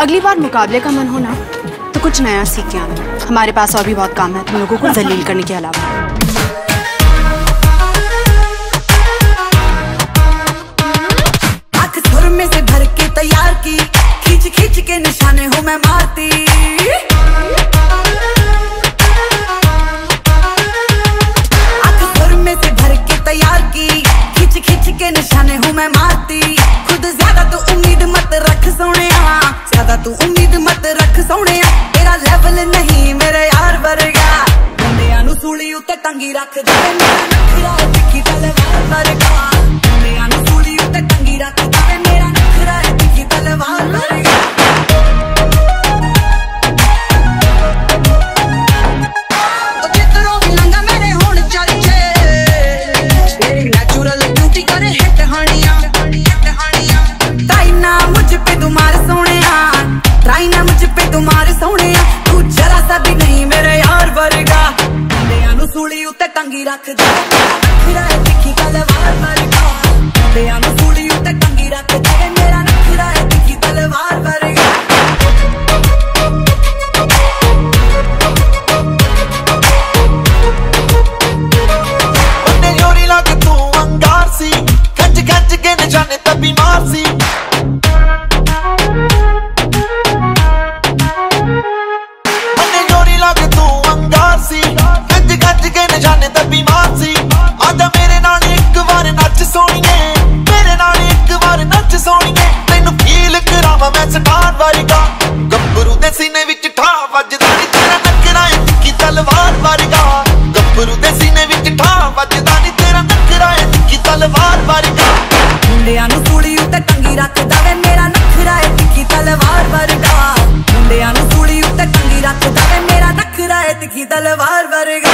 अगली बार मुकाबले का मन होना तो कुछ नया सीख के आना। हमारे पास और भी बहुत काम है, तुम लोगों को जलील करने के अलावा। के निशाने हूँ मैं मारती। से भर के तैयार की के निशाने हूँ मैं मारती। खुद ज़्यादा तो उम्मीद मत रख सोने ਜ਼ਿਆਦਾ ਤੂੰ ਉਮੀਦ ਮਤ ਰੱਖ ਸੋਹਣਿਆ। ਤੇਰਾ ਲੈਵਲ ਨਹੀਂ ਮੇਰੇ ਯਾਰ ਵਰਗਾ। ਮੁੰਡਿਆਂ ਨੂੰ ਸੂਲੀ ਉੱਤੇ ਟੰਗੀ ਰੱਖਦੇ ਮੇਰਾ ਨਖਰਾ ਸੋਹਣਿਆ। ਤੂੰ ਜਰਾ ਸਾ ਵੀ ਨਹੀਂ ਮੇਰੇ ਯਾਰ ਵਰਗਾ। ਮੁੰਡਿਆਂ ਨੂੰ ਸੂਲੀ ਉੱਤੇ ਟੰਗੀ ਰੱਖਦਾ। ਨਖਰਾ ਹੈ ਤਿੱਖੀ ਤਲਵਾਰ ਵਰਗਾ ਮੁੰਡਿਆਂ ਨੂੰ ਸੂਲੀ ਉੱਤੇ ਟੰਗੀ ਰੱਖਦਾ ਮੇਰਾ ਨਖਰਾ ਹੈ ਤਿੱਖੀ ਤਲਵਾਰ ਵਰਗਾ ਜਾਣੇ ਸਟਾਰ ਵਰਗਾ। ਗੱਭਰੂ ਦੇ ਸੀਨੇ ਵਿੱਚ ਠਾ ਵੱਜਦਾ ਨੀ, ਤੇਰਾ ਨੱਕਰਾ ਏ ਤਲਵਾਰ ਵਰਗਾ। ਗੱਭਰੂ ਦੇ ਸੀਨੇ ਵਿੱਚ ਠਾ ਵੱਜਦਾ ਨੀ, ਤੇਰਾ ਨੱਕਰਾ ਏ ਤਿੱਖੀ ਤਲਵਾਰ ਵਰਗਾ। ਮੁੰਡਿਆਂ ਨੂੰ ਸੂਲੀ ਉੱਤੇ ਟੰਗੀ ਰੱਖਦਾ ਵੇ ਮੇਰਾ ਨਖਰਾ ਏ ਤਲਵਾਰ ਵਰਗਾ। ਮੁੰਡਿਆਂ ਨੂੰ ਸੂਲੀ ਉੱਤੇ ਟੰਗੀ ਰੱਖਦਾ ਵੇ ਮੇਰਾ ਨਖਰਾ ਏ ਤਲਵਾਰ ਵਰਗਾ।